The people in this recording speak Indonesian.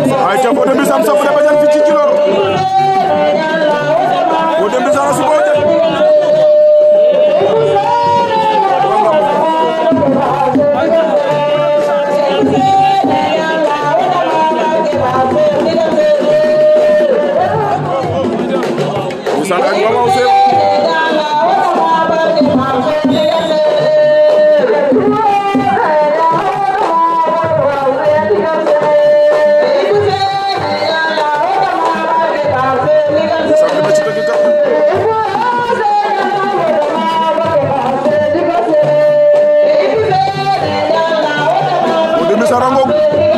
ay ca Fodé Mbissane sa Fodé Badiane fii ci Djilor Fodé Mbissane si Fodé Mbissane ak Mama Ousseyn Fodé Mbissane a ngoog